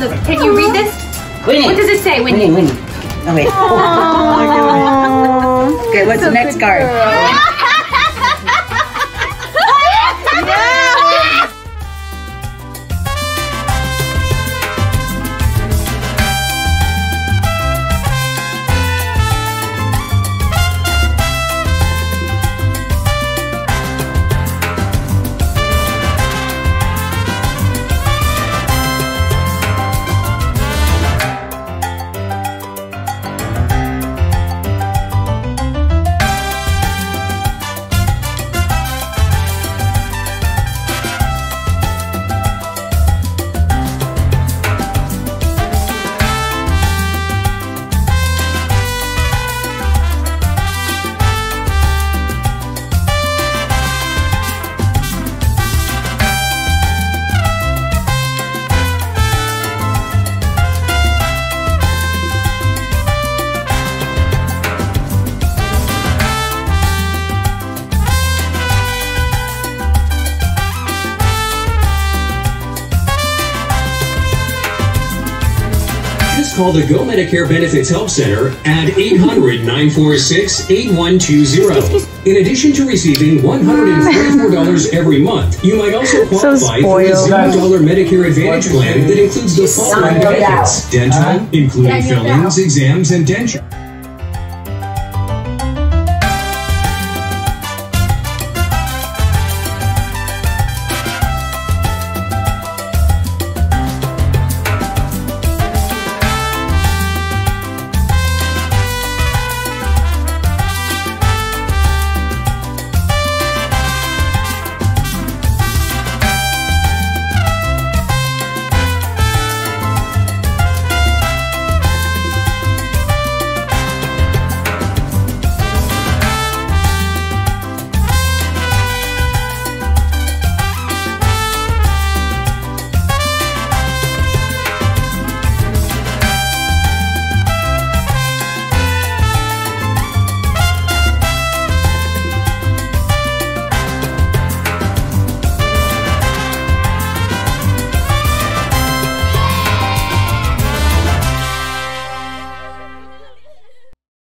Look, can you read this? Winnie. What does it say, Winnie? Winnie, Winnie. Oh, wait. okay, what's the next card? Just call the Go Medicare Benefits Help Center at 800 946 8120. In addition to receiving $144 every month, you might also qualify for a spoiled. $0 Medicare Advantage plan that includes the following benefits dental, including fillings, exams, and denture.